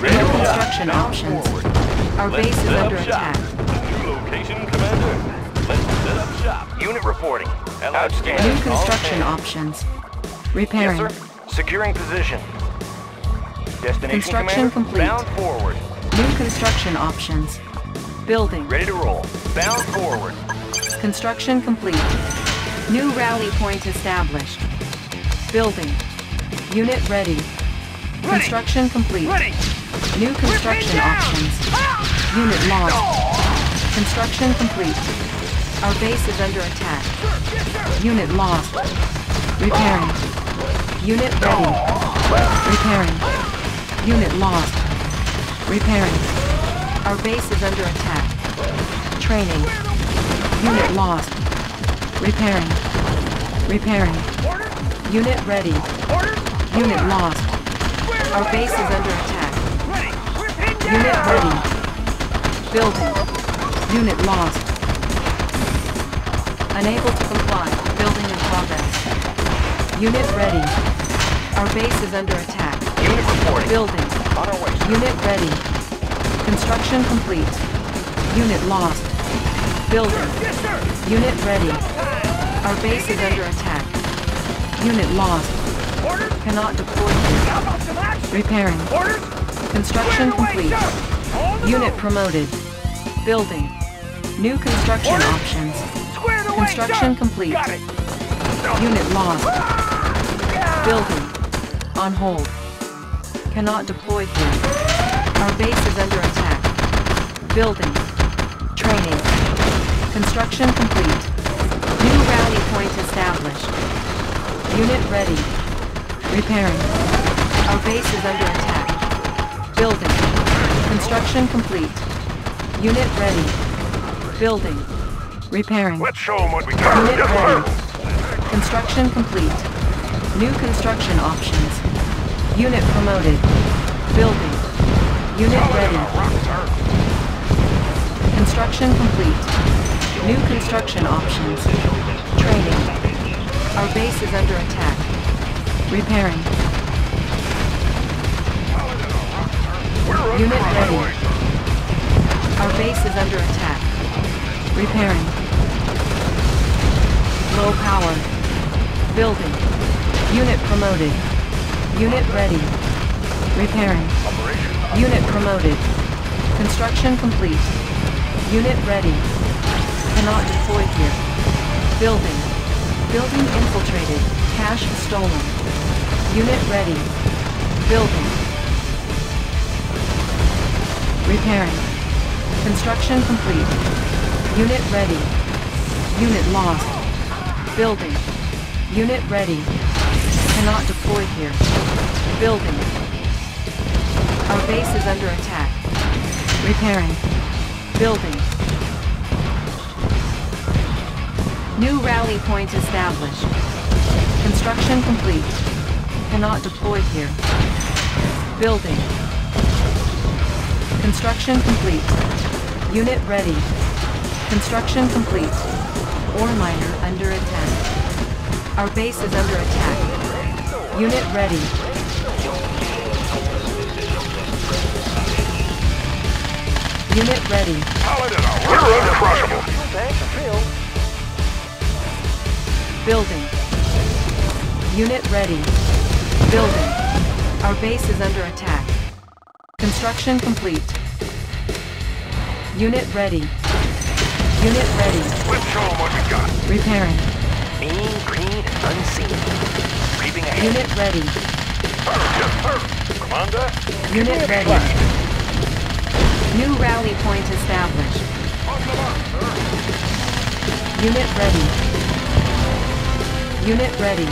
Ready No construction options. forward. Our Let's base is under attack. New location, Commander. Let's set up shop. Unit reporting. Outstanding. New construction options. Yes, Repairing. sir. Securing position. Destination Construction commander. complete. Bound forward. New construction options. Building. Ready to roll. Bound forward. Construction complete. New rally point established. Building. Unit ready. Construction complete. New construction options. Unit lost. Construction complete. Our base is under attack. Unit lost. Repairing. Unit ready. Repairing. Unit lost. Repairing. Our base is under attack. Training. Unit lost. Repairing. Repairing. Unit ready. Unit lost. Our base is under attack. Unit ready. Building. Unit lost. Unable to comply. Building in progress. Unit ready. Our base is under attack. Unit reporting. Building. On our way. sir. Unit ready. Construction complete. Unit lost. Building. Unit ready. Our base is under attack. Unit lost. Order. Cannot deploy Repairing. Construction complete. Unit promoted. Building. New construction options. Construction complete. Unit lost. Building. On hold. Cannot deploy here. Our base is under attack. Building. Training. Construction complete. New rally point established. Unit ready. Repairing. Our base is under attack. Building. Construction complete. Unit ready. Building. Repairing. Let's show them what we got. Unit ready. Construction complete. New construction options. Unit promoted. Building. Unit ready. Construction complete. New construction options. Training. Our base is under attack. Repairing. Unit ready. Our base is under attack. Repairing. Low power. Building. Unit promoted. Unit ready. Repairing. Unit promoted. Construction complete. Unit ready. Cannot deploy here. Building. Building infiltrated. Cash stolen. Unit ready. Building. Repairing. Construction complete. Unit ready. Unit lost. Building. Unit ready. Cannot deploy here. Building. Our base is under attack. Repairing. Building. New rally point established. Construction complete. Cannot deploy here. Building. Construction complete. Unit ready. Construction complete. Ore miner under attack. Our base is under attack. Unit ready. Unit ready. We're uncrushable. Building. Unit ready. Building. Our base is under attack. Construction complete. Unit ready. Unit ready. Let's show them what we got. Repairing. Mean, green, and unseen. Creeping ahead. Unit ready. Yes, sir. Commander. Unit ready. New rally point established. Unit ready. Unit ready.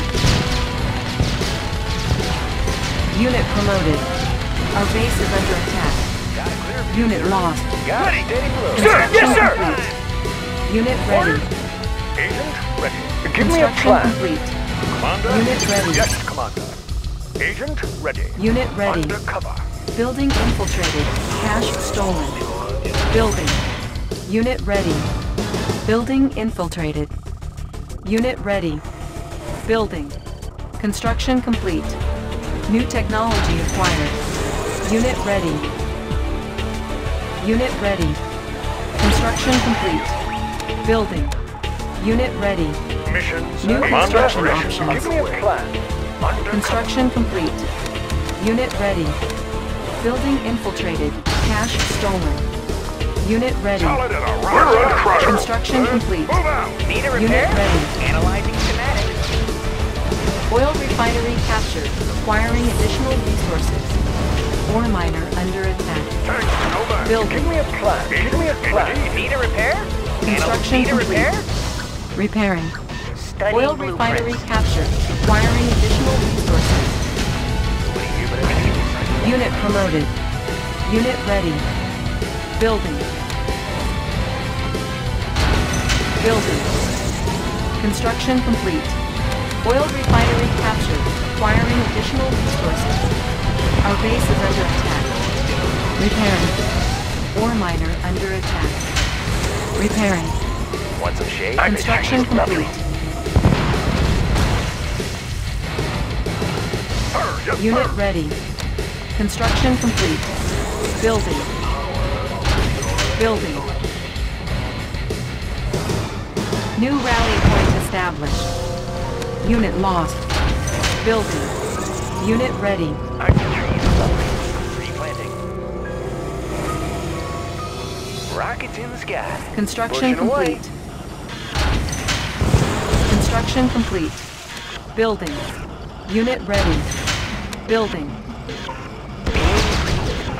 Unit promoted. Our base is under attack. Unit lost. Got it. Steady blow. Construction complete. Unit ready. Agent ready. Give me a Construction plan. complete. Commander. Unit ready. Yes, Commander. Agent ready. Unit ready. Undercover. Building infiltrated. Cash stolen. Building. Unit ready. Building infiltrated. Unit ready. Building. Construction complete. New technology acquired. Unit ready. Unit ready. Construction complete. Building. Unit ready. Missions. New Commander, construction missions options. Give me a plan. Under Construction complete. Unit ready. Building infiltrated. Cash stolen. Unit ready. Solid and. We're under pressure. Construction complete. Move out. Need a Unit ready. Analyzing schematics. Oil refinery captured. Acquiring additional resources. Ore miner under attack. Tanks, go back. Building. Give me a plan. Give me a plan. Need a repair? Construction Need a complete. repair? Repairing. Studying Oil refinery blueprints. captured. Acquiring additional resources. What do you but a genius? Unit promoted. Unit ready. Building. Building. Construction complete. Oil refinery captured. Acquiring additional resources. Our base is under attack. Repairing. Ore miner under attack. Repairing. Want some shade? Construction complete. Sir, Unit ready. Construction complete. Building. Building. New rally point established. Unit lost. Building. Unit ready. Replanting. Rockets in the sky. Construction Pushing away. complete. Construction complete. Building. Unit ready. Building.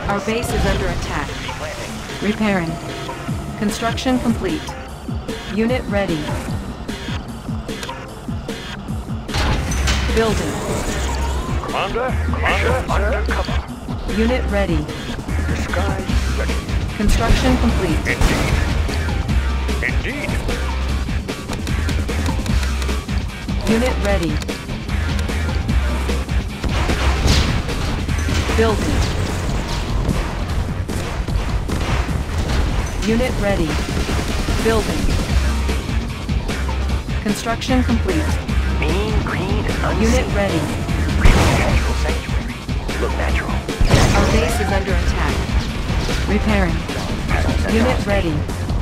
Our base is under attack. Replanting. Repairing. Construction complete. Unit ready. Building. Commander, Commander, under cover. Unit ready. Disguise ready. Construction complete. Indeed. Indeed. Unit ready. Building. Unit ready. Building. Construction complete. Mean, green. Unit ready. Natural sanctuary. Look natural. Our base is under attack. Repairing. Unit ready.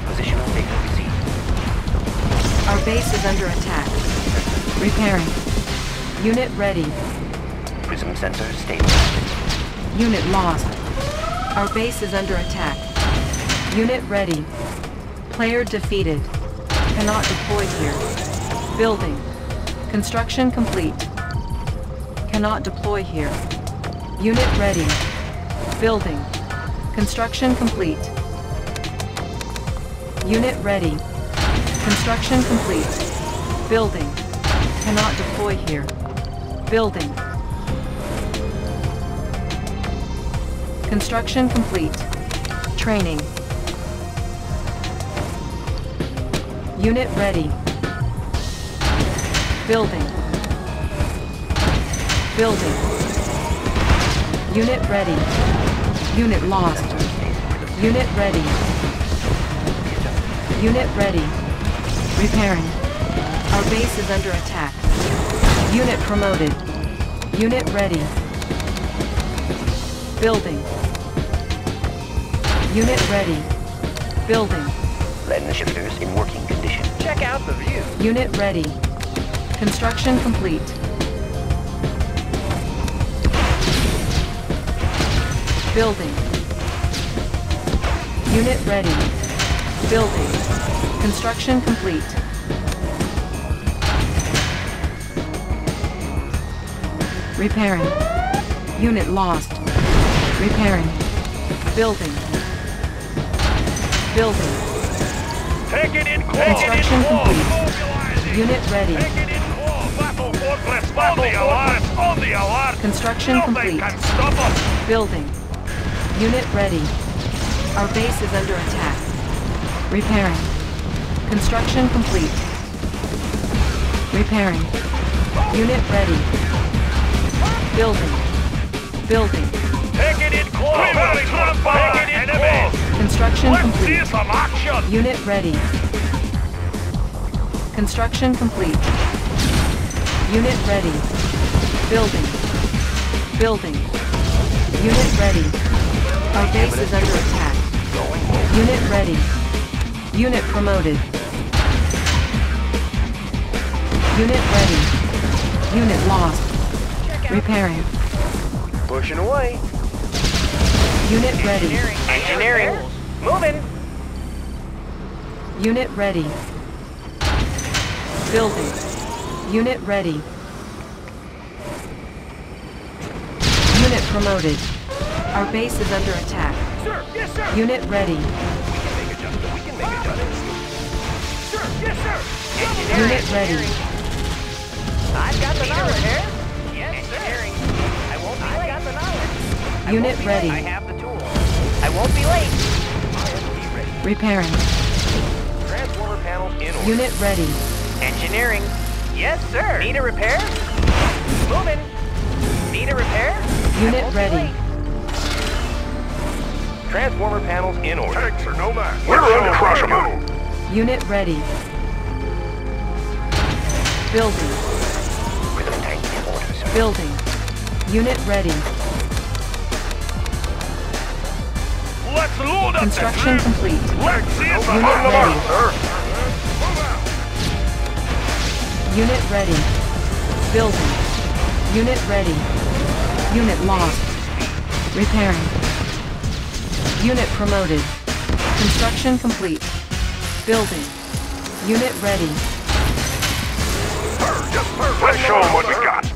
Position on data received. Our base is under attack. Repairing. Unit ready. Prism sensor stabilized. Unit lost. Our base is under attack. Unit ready. Player defeated. Cannot deploy here. Building. Construction complete. Cannot deploy here. Unit ready. Building. Construction complete. Unit ready. Construction complete. Building. Cannot deploy here. Building. Construction complete. Training. Unit ready. Building. Building. Unit ready. Unit lost. Unit ready. Unit ready. Repairing. Our base is under attack. Unit promoted. Unit ready. Building. Unit ready. Building. Letting the shifters in working condition. Check out the view. Unit ready. Construction complete. Building. Unit ready. Building. Construction complete. Repairing. Unit lost. Repairing. Building. Building. Take it in. Construction complete. Unit ready. Take it in. Battle Fortress on the alert. On the alert. Construction Nothing complete. can stop us. Building. Unit ready. Our base is under attack. Repairing. Construction complete. Repairing. Unit ready. Building. Building. Take it in claw. We will Take it in claw. Construction Let's see complete. some action. Unit ready. Construction complete. Unit ready. Building. Building. Unit ready. Our base is under attack. Unit ready. Unit promoted. Unit ready. Unit lost. Repairing. Pushing away. Unit ready. Engineering. Moving. Unit ready. Building. Unit ready. Unit promoted. Our base is under attack. Sir, yes, sir. Unit ready. Make adjustments. We can make adjustments. Sir, yes, sir. Unit ready. I've got the knowledge. Yes, Engineering. I won't be late. I've got the knowledge. I Unit won't be ready. late. I have the tools. I won't be late. Repairing. Transformer panels in order. Unit ready. Engineering. Yes, sir. Need a repair? Moving. Need a repair? I Unit won't be ready. Late. Transformer panels in order. Tanks are no match. We're uncrushable. Unit ready. Building. Rhythm tank in order, sir. Building. Unit ready. Let's load up Construction the complete. Let's see if Unit ready. mark, sir. Unit ready. Building. Unit ready. Unit lost. Repairing. Unit promoted. Construction complete. Building. Unit ready. Sir, yes, sir. Let's show 'em what we got.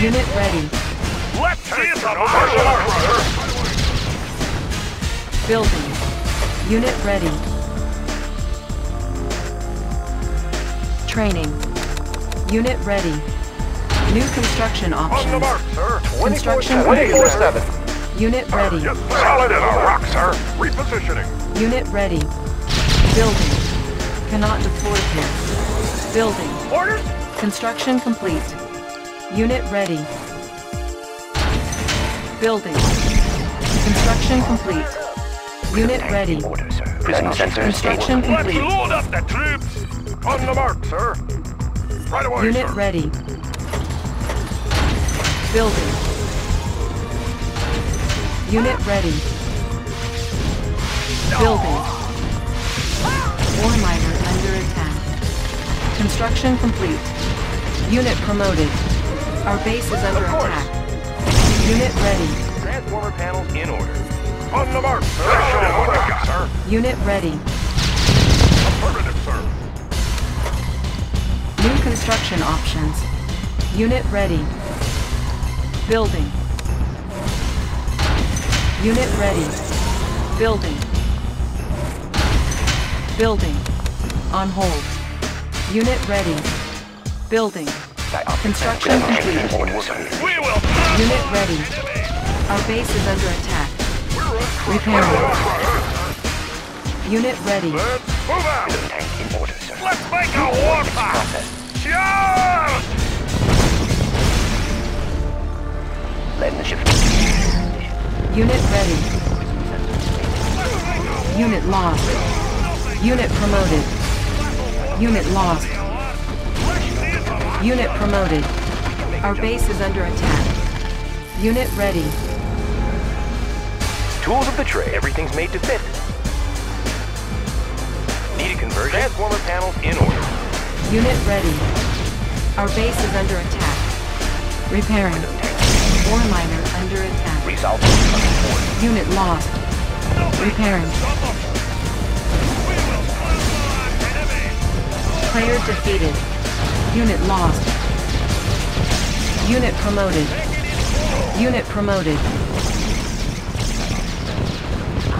Unit ready. Let's see if Tanks are. On the mark, sir. Building. Unit ready. Training. Unit ready. New construction On the mark, sir. Construction 24/7. Unit ready. Yes, sir. Solid as a rock, sir. Repositioning. Unit ready. Building. Cannot deploy here. Building. Orders? Construction complete. Unit ready. Building. Construction complete. Unit ready. Order, sir. Prism sensor Construction Let's complete. load up the troops. On the mark, sir. Right away, Unit sir. ready. Building. Unit ready. Building. Ore miner under attack. Construction complete. Unit promoted. Our base is under attack. Unit ready. Transformer panels in order. On the mark, sir. Show 'em what we got, sir. Unit ready. Affirmative, sir. New construction options. Unit ready. Building. Unit ready. Building. Building. On hold. Unit ready. Building. Construction complete. Order. We will Unit ready. Our base is under attack. Repairing. Unit ready. Let's move out. Tank in order, sir. Let's make a warpath. Process. Charge! Letting the ship. Unit ready. Unit lost. Unit promoted. Unit lost. Unit promoted. Our base is under attack. Unit ready. Tools of the trade. Everything's made to fit. Need a conversion? Transformer panels in order. Unit ready. Our base is under attack. Repairing. Ore miner Report. Unit lost. Repairing. Player defeated. Unit lost. Unit promoted. Unit promoted.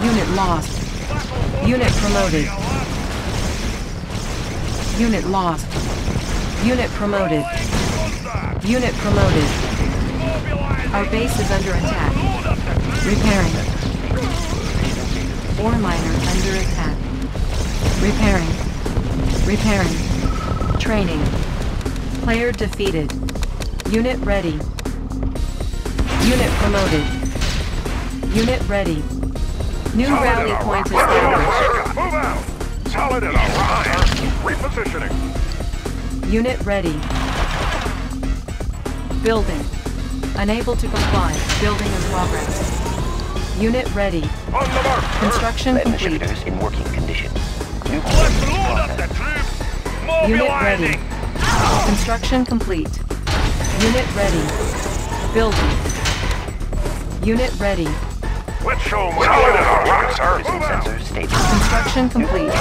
Unit lost. Unit promoted. Unit lost. Unit promoted. Unit promoted. Our base is under attack. Repairing. Ore miner under attack. Repairing. Repairing. Training. Player defeated. Unit ready. Unit promoted. Unit ready. New Solid rally point established. Move out. Solid as a rock. Repositioning. Unit ready. Building. Unable to comply. Building in progress. Unit ready. On the mark. Construction Lead complete. inhibitors in working condition. New Let's load up the process. troops. Unit ready. Mobilizing. Construction complete. Unit ready. Building. Unit ready. Let's show 'em solid in our rock, sir. Precision Move out. sensors stable. Construction complete.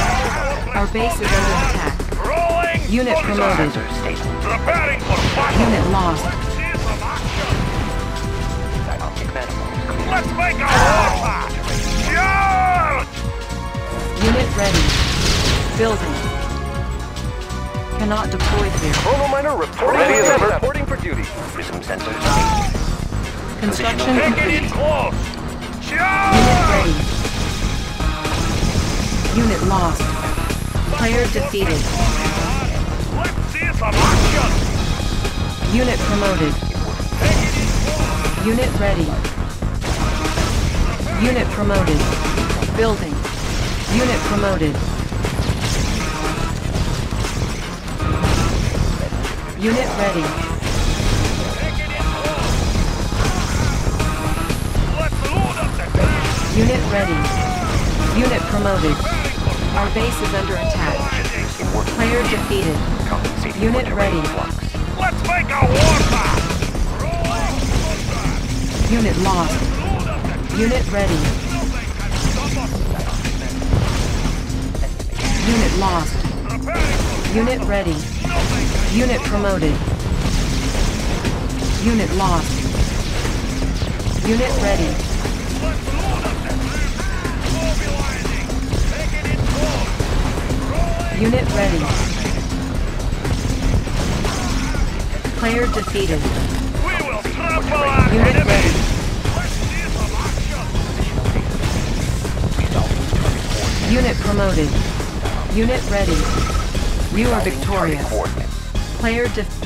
Our base is under attack. Rolling. Unit Bullseye. promoted. Sensors stable. Preparing for battle. Unit lost. Let's make a warpath. Unit ready. Building. Cannot deploy here. Chrono miner reporting. Ready as ever. Reporting for duty. Prism sensors stable. Construction Take it in close. Unit ready. Unit lost. Player defeated. Let's see some action. Unit promoted. Unit ready. Unit promoted. Building. Unit promoted. Unit ready. Let's load up the troops. Unit ready. Unit promoted. Our base is under attack. Player defeated. Unit ready. Let's make a warpath. Unit lost. Unit ready. Unit lost. Unit ready. Unit promoted. Unit lost. Unit ready. Unit ready. Player defeated. Unit enemy. ready. Unit promoted. Unit ready. You are victorious. Player def-